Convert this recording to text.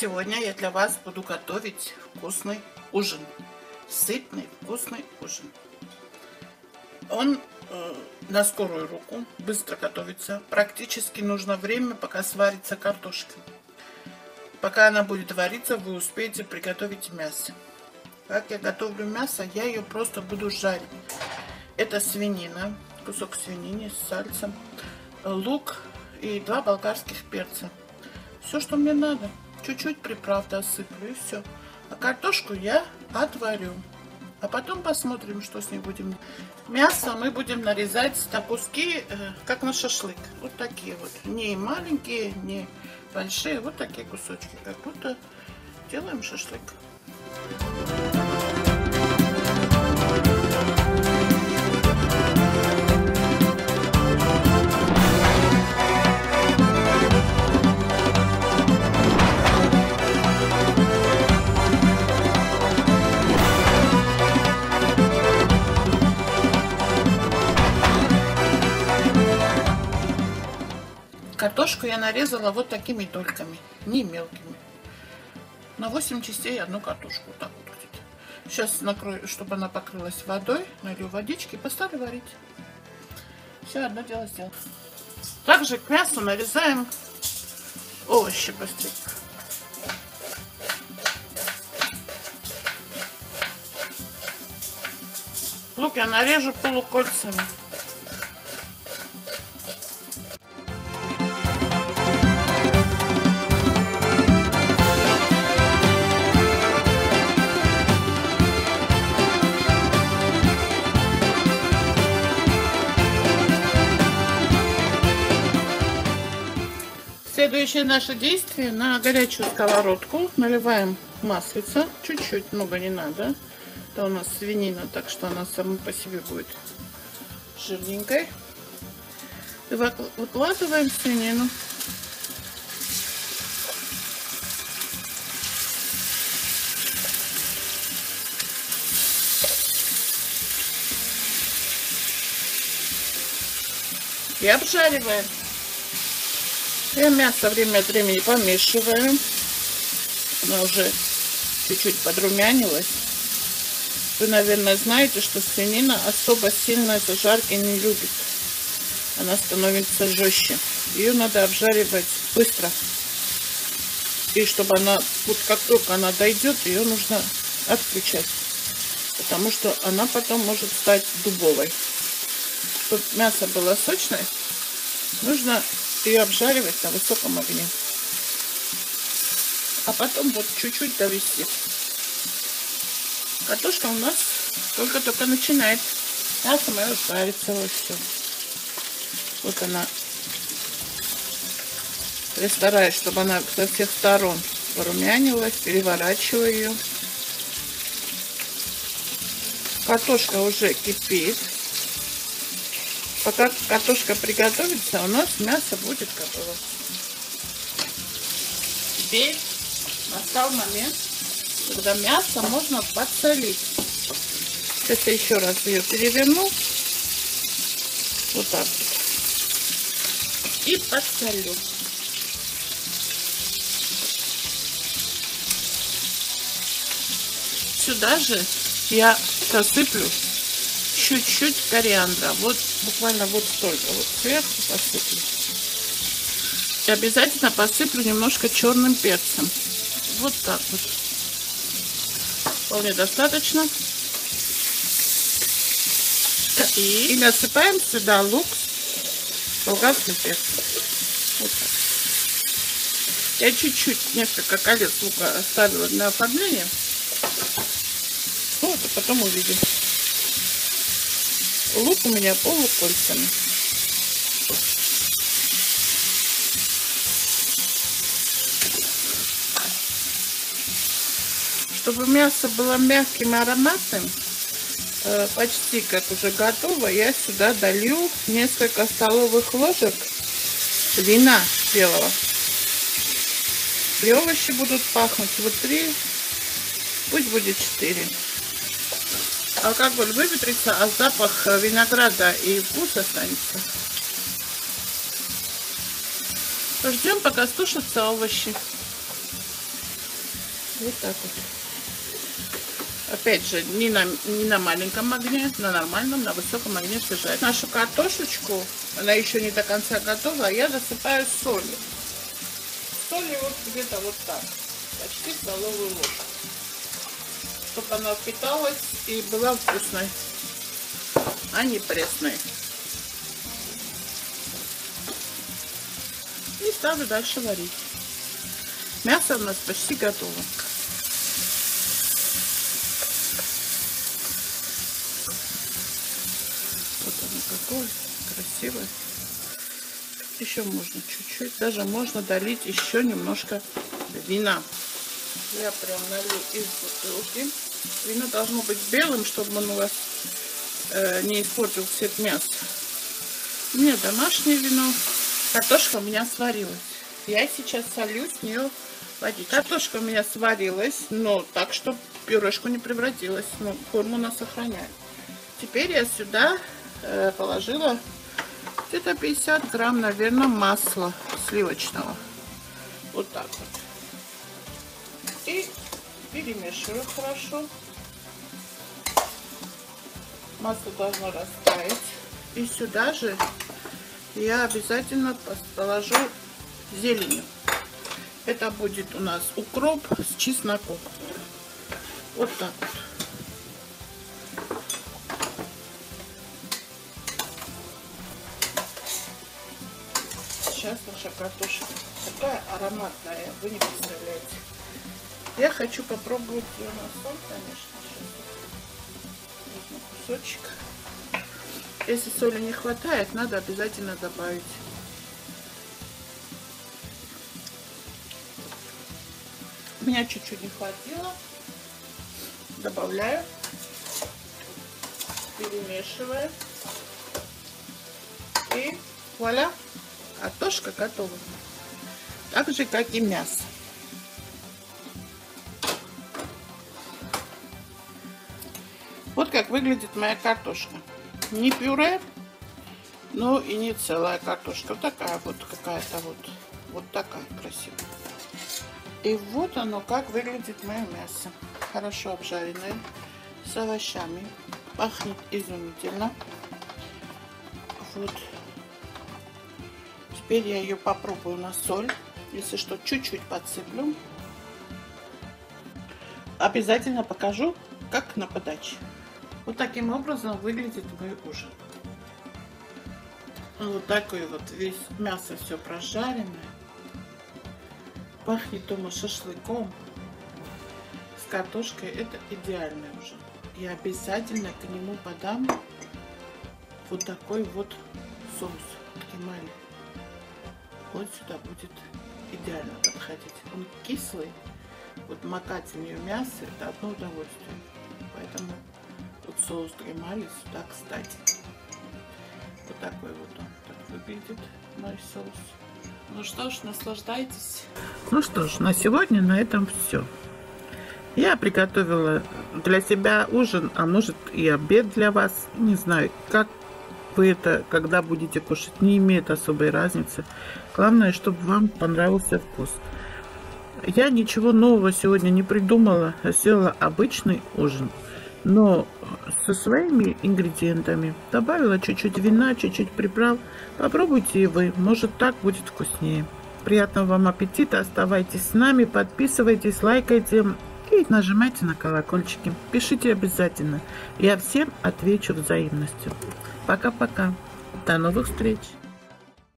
Сегодня я для вас буду готовить вкусный ужин. Сытный, вкусный ужин. Он э, на скорую руку, быстро готовится. Практически нужно время, пока сварится картошка. Пока она будет вариться, вы успеете приготовить мясо. Как я готовлю мясо, я ее просто буду жарить. Это свинина, кусок свинины с сальцем, лук и два болгарских перца. Все, что мне надо. Чуть-чуть приправ досыплю и все. А картошку я отварю. А потом посмотрим, что с ней будем. Мясо мы будем нарезать на куски, э, как на шашлык. Вот такие вот. Не маленькие, не большие. Вот такие кусочки. Как будто делаем шашлык. Картошку я нарезала вот такими дольками, не мелкими. На 8 частей одну картошку. Вот так вот будет. Сейчас накрою, чтобы она покрылась водой, налью водички и поставлю варить. Все, одно дело сделано. Также к мясу нарезаем овощи быстренько. Лук я нарежу полукольцами. Следующее наше действие на горячую сковородку наливаем маслица, чуть-чуть, много не надо. Это у нас свинина, так что она сама по себе будет жирненькой. И выкладываем свинину. И обжариваем. И мясо время от времени помешиваем. Она уже чуть-чуть подрумянилась. Вы, наверное, знаете, что свинина особо сильно зажарки не любит. Она становится жестче. Ее надо обжаривать быстро. И чтобы она, вот как только она дойдет, ее нужно отключать. Потому что она потом может стать дубовой. Чтобы мясо было сочное, нужно ее обжаривать на высоком огне. А потом вот чуть-чуть довести. Картошка у нас только-только начинает. Мясо мое жарится вот все. Вот она. Я стараюсь, чтобы она со всех сторон порумянилась. Переворачиваю ее. Картошка уже кипит. Пока картошка приготовится, у нас мясо будет готово. Теперь настал момент, когда мясо можно подсолить. Сейчас еще раз ее переверну. Вот так. И подсолю. Сюда же я засыплю чуть-чуть кориандра. Вот буквально вот столько. Вот сверху посыплю. И обязательно посыплю немножко черным перцем. Вот так вот. Вполне достаточно. И, и насыпаем сюда лук, болгарский перец. Вот так. Я чуть-чуть, несколько колец лука оставила для оформления. Вот, а потом увидим. Лук у меня полукольцами. Чтобы мясо было мягким и ароматным, э, почти как уже готово, я сюда долью несколько столовых ложек вина белого. И овощи будут пахнуть вот три, пусть будет четыре алкоголь выветрится, а запах винограда и вкус останется. Ждем, пока стушатся овощи. Вот так вот. Опять же, не на, не на маленьком огне, на нормальном, на высоком огне все. Нашу картошечку, она еще не до конца готова, а я засыпаю солью. Солью вот где-то вот так, почти столовую ложку. Чтобы она впиталась и была вкусной, а не пресной. И ставлю дальше варить. Мясо у нас почти готово. Вот оно какое красивое. Еще можно чуть-чуть, даже можно долить еще немножко вина. Я прям налью из бутылки. Вино должно быть белым, чтобы он у вас э, не испортил цвет мяса. У меня домашнее вино. Картошка у меня сварилась. Я сейчас солю с нее водичку. Картошка у меня сварилась, но так, чтобы пюрешку не превратилась. Но форму она сохраняет. Теперь я сюда э, положила где-то 50 грамм, наверное, масла сливочного. Вот так вот. И перемешиваю хорошо. Масло должно растаять. И сюда же я обязательно положу зеленью. Это будет у нас укроп с чесноком. Вот так вот. Сейчас наша картошка такая ароматная, вы не представляете. Я хочу попробовать ее на соль, конечно. Кусочек. Если соли не хватает, надо обязательно добавить. меня чуть-чуть не хватило. Добавляю. Перемешиваю. И вуаля, картошка готова. Так же, как и мясо. Как выглядит моя картошка. Не пюре, но и не целая картошка. Вот такая вот какая-то вот. Вот такая красивая. И вот оно, как выглядит мое мясо. Хорошо обжаренное, с овощами. Пахнет изумительно. Вот. Теперь я ее попробую на соль. Если что, чуть-чуть подсыплю. Обязательно покажу, как на подаче. Вот таким образом выглядит мой ужин. Вот такой вот весь мясо все прожаренное пахнет дома шашлыком с картошкой, это идеальный ужин. И обязательно к нему подам вот такой вот соус кемали. Вот сюда будет идеально подходить. Он кислый, вот макать в нее мясо это одно удовольствие. Соус кремали сюда кстати. Вот такой вот он так выглядит мой соус. Ну что ж, наслаждайтесь. Ну что ж, на сегодня на этом все. Я приготовила для себя ужин, а может и обед для вас. Не знаю, как вы это, когда будете кушать, не имеет особой разницы. Главное, чтобы вам понравился вкус. Я ничего нового сегодня не придумала, а сделала обычный ужин. Но со своими ингредиентами. Добавила чуть-чуть вина, чуть-чуть приправ. Попробуйте и вы, может так будет вкуснее. Приятного вам аппетита, оставайтесь с нами, подписывайтесь, лайкайте и нажимайте на колокольчики. Пишите обязательно. Я всем отвечу взаимностью. Пока-пока. До новых встреч.